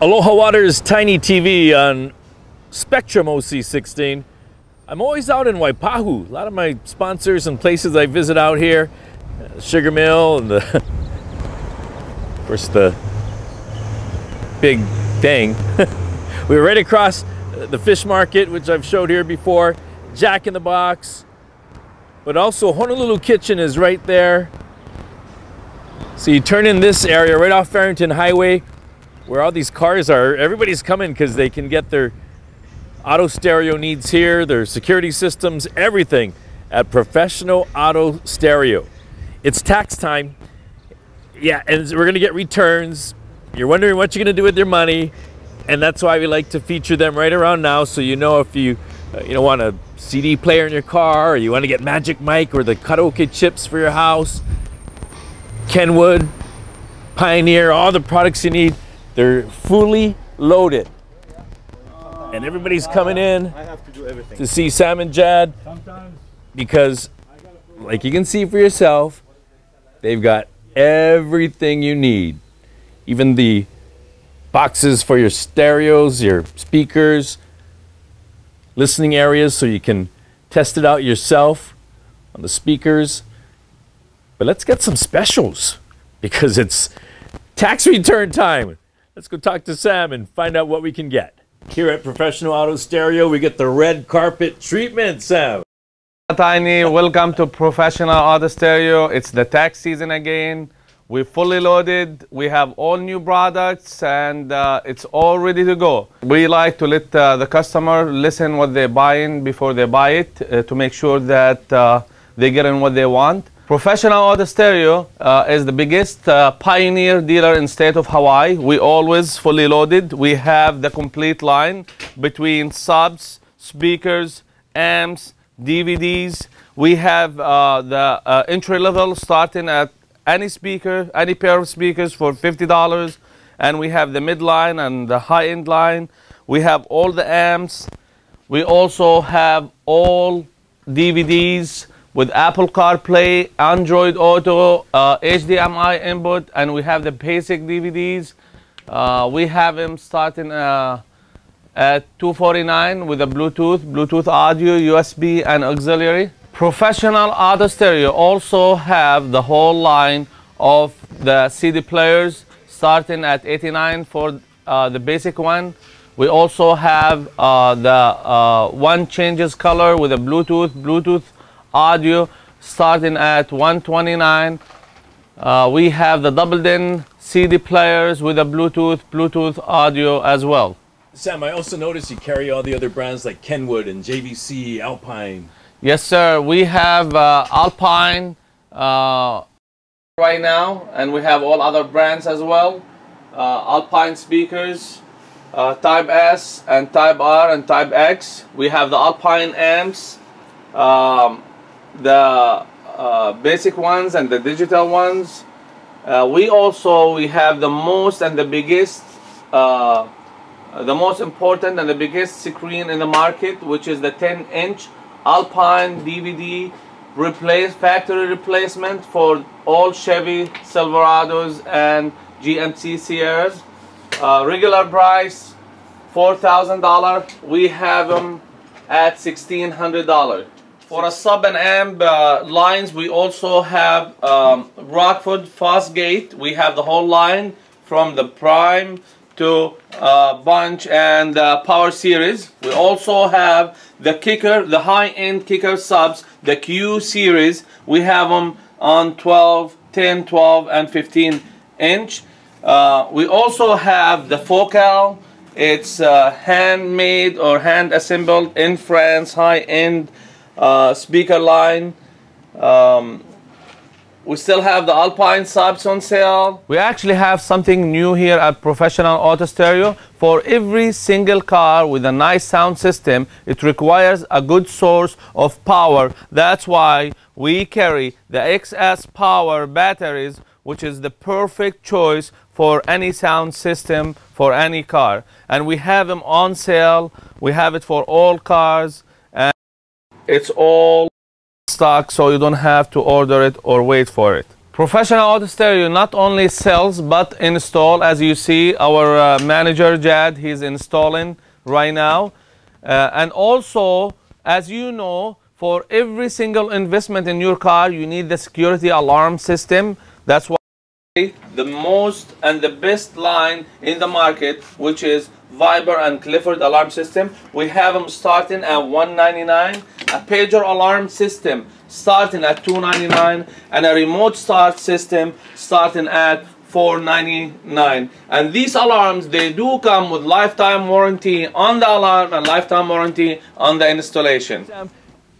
Aloha Waters Tiny TV on Spectrum OC16. I'm always out in Waipahu. A lot of my sponsors and places I visit out here, uh, Sugar Mill and the, of course, the big thing. we were right across the fish market, which I've showed here before, Jack in the Box, but also Honolulu Kitchen is right there. So you turn in this area right off Farrington Highway, where all these cars are. Everybody's coming because they can get their auto stereo needs here, their security systems, everything at Professional Auto Stereo. It's tax time. Yeah, and we're gonna get returns. You're wondering what you're gonna do with your money, and that's why we like to feature them right around now, so you know if you uh, you know want a CD player in your car, or you want to get Magic Mic or the karaoke chips for your house, Kenwood, Pioneer, all the products you need. They're fully loaded. And everybody's coming in I have to do everything. to see Sam and Jad because, like you can see for yourself, they've got everything you need. Even the boxes for your stereos, your speakers, listening areas so you can test it out yourself on the speakers. But let's get some specials because it's tax return time. Let's go talk to Sam and find out what we can get. Here at Professional Auto Stereo, we get the red carpet treatment, Sam. Tiny, welcome to Professional Auto Stereo. It's the tax season again. We're fully loaded. We have all new products and uh, it's all ready to go. We like to let uh, the customer listen what they're buying before they buy it uh, to make sure that uh, they're getting what they want. Professional Auto Stereo uh, is the biggest uh, pioneer dealer in state of Hawaii. We always fully loaded. We have the complete line between subs, speakers, amps, DVDs. We have uh, the uh, entry level starting at any speaker, any pair of speakers for $50. And we have the midline and the high end line. We have all the amps. We also have all DVDs with Apple CarPlay, Android Auto, uh, HDMI input, and we have the basic DVDs. Uh, we have them starting uh, at 249 with a Bluetooth, Bluetooth audio, USB, and auxiliary. Professional Auto Stereo also have the whole line of the CD players starting at 89 for uh, the basic one. We also have uh, the uh, one changes color with a Bluetooth, Bluetooth audio starting at 129. Uh, we have the double din CD players with a Bluetooth, Bluetooth audio as well. Sam, I also noticed you carry all the other brands like Kenwood and JVC, Alpine. Yes, sir. We have uh, Alpine uh, right now, and we have all other brands as well. Uh, Alpine speakers, uh, Type S and Type R and Type X. We have the Alpine amps, um, the uh, basic ones and the digital ones. Uh, we also we have the most and the biggest, uh, the most important and the biggest screen in the market, which is the 10-inch Alpine DVD replace factory replacement for all Chevy Silverados and GMC Sierras. Uh, regular price four thousand dollar. We have them at sixteen hundred dollar. For a sub and amp uh, lines, we also have um, Rockford Fosgate. We have the whole line from the Prime to uh, Punch and uh, Power Series. We also have the kicker, the high-end kicker subs, the Q Series. We have them on 12, 10, 12, and 15 inch. Uh, we also have the Focal. It's uh, handmade or hand assembled in France, high-end uh, speaker line. Um, we still have the Alpine subs on sale. We actually have something new here at Professional Auto Stereo. For every single car with a nice sound system, it requires a good source of power. That's why we carry the XS Power batteries, which is the perfect choice for any sound system for any car. And we have them on sale. We have it for all cars. It's all stock so you don't have to order it or wait for it. Professional Auto Stereo not only sells but install. As you see, our uh, manager Jad, he's installing right now. Uh, and also, as you know, for every single investment in your car, you need the security alarm system. That's why the most and the best line in the market, which is Viper and Clifford alarm system. We have them starting at 199 a pager alarm system starting at 299 and a remote start system starting at 499 and these alarms they do come with lifetime warranty on the alarm and lifetime warranty on the installation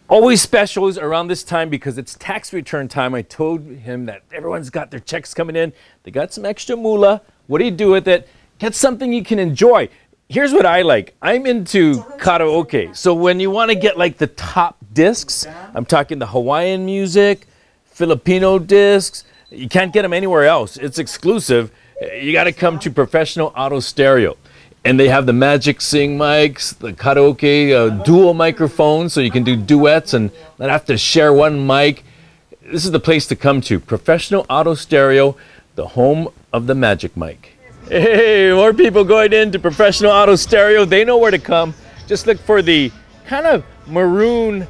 always specials around this time because it's tax return time. I told him that everyone's got their checks coming in. They got some extra moolah. What do you do with it? Get something you can enjoy. Here's what I like. I'm into karaoke. So when you want to get like the top discs, I'm talking the Hawaiian music, Filipino discs. You can't get them anywhere else. It's exclusive. You got to come to Professional Auto Stereo and they have the Magic Sing mics, the karaoke uh, dual microphones, so you can do duets and not have to share one mic. This is the place to come to. Professional Auto Stereo, the home of the Magic Mic. Hey, more people going into Professional Auto Stereo. They know where to come. Just look for the kind of maroon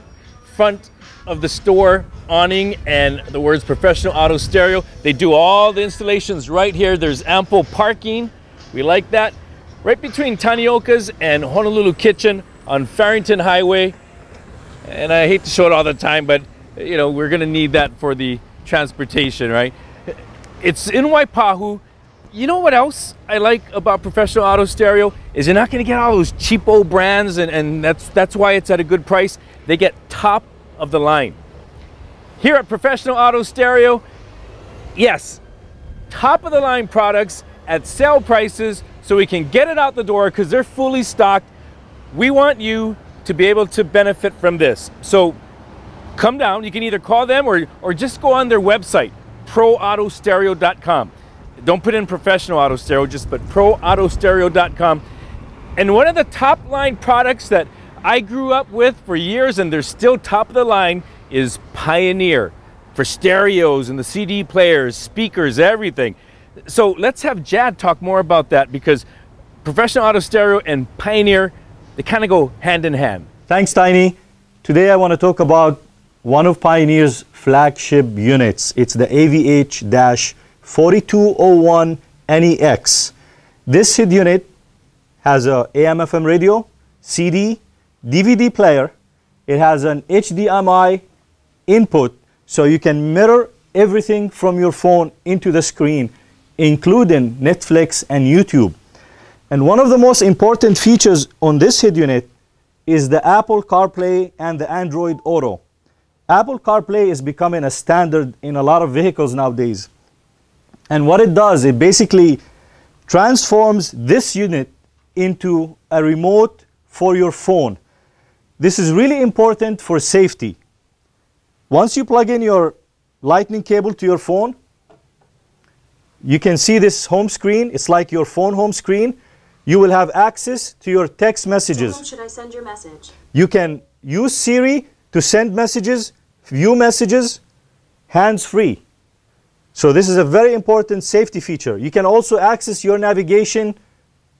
front of the store awning and the words Professional Auto Stereo. They do all the installations right here. There's ample parking. We like that right between Tanioka's and Honolulu Kitchen on Farrington Highway. And I hate to show it all the time, but you know, we're gonna need that for the transportation, right? It's in Waipahu. You know what else I like about Professional Auto Stereo is you're not gonna get all those cheapo brands and, and that's that's why it's at a good price. They get top of the line. Here at Professional Auto Stereo, yes, top of the line products at sale prices so we can get it out the door because they're fully stocked. We want you to be able to benefit from this. So come down. You can either call them or, or just go on their website, proautostereo.com. Don't put in professional auto stereo, just put proautostereo.com. And one of the top line products that I grew up with for years and they're still top of the line is Pioneer for stereos and the CD players, speakers, everything. So let's have Jad talk more about that because professional auto stereo and Pioneer, they kind of go hand in hand. Thanks, Tiny. Today I want to talk about one of Pioneer's flagship units. It's the AVH-4201 NEX. This HID unit has a AM-FM radio, CD, DVD player. It has an HDMI input so you can mirror everything from your phone into the screen including Netflix and YouTube. And one of the most important features on this HID unit is the Apple CarPlay and the Android Auto. Apple CarPlay is becoming a standard in a lot of vehicles nowadays. And what it does, it basically transforms this unit into a remote for your phone. This is really important for safety. Once you plug in your lightning cable to your phone, you can see this home screen. It's like your phone home screen. You will have access to your text messages. should I send your message? You can use Siri to send messages, view messages, hands-free. So this is a very important safety feature. You can also access your navigation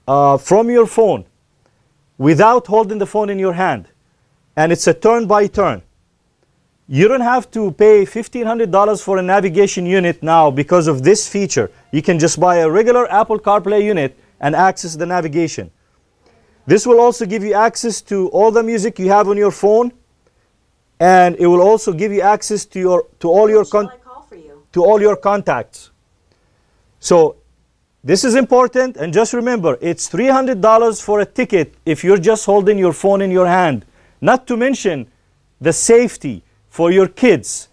uh, from your phone without holding the phone in your hand. And it's a turn by turn. You don't have to pay $1,500 for a navigation unit now because of this feature. You can just buy a regular Apple CarPlay unit and access the navigation. This will also give you access to all the music you have on your phone and it will also give you access to your to all your you? to all your contacts. So this is important and just remember it's $300 for a ticket if you're just holding your phone in your hand. Not to mention the safety for your kids,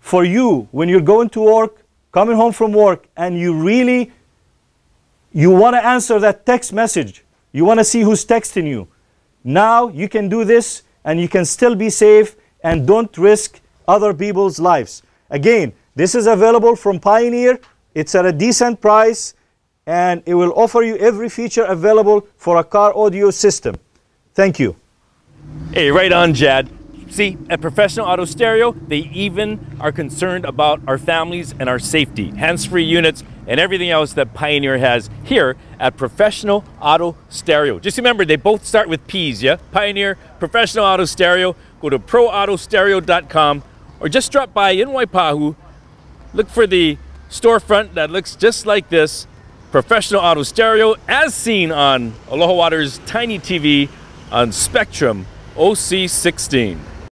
for you when you're going to work, coming home from work, and you really you want to answer that text message. You want to see who's texting you. Now you can do this and you can still be safe and don't risk other people's lives. Again, this is available from Pioneer. It's at a decent price and it will offer you every feature available for a car audio system. Thank you. Hey, right on, Jad See, at Professional Auto Stereo, they even are concerned about our families and our safety, hands-free units, and everything else that Pioneer has here at Professional Auto Stereo. Just remember, they both start with P's, yeah? Pioneer, Professional Auto Stereo. Go to proautostereo.com or just drop by in Waipahu. Look for the storefront that looks just like this. Professional Auto Stereo, as seen on Aloha Water's tiny TV on Spectrum OC16.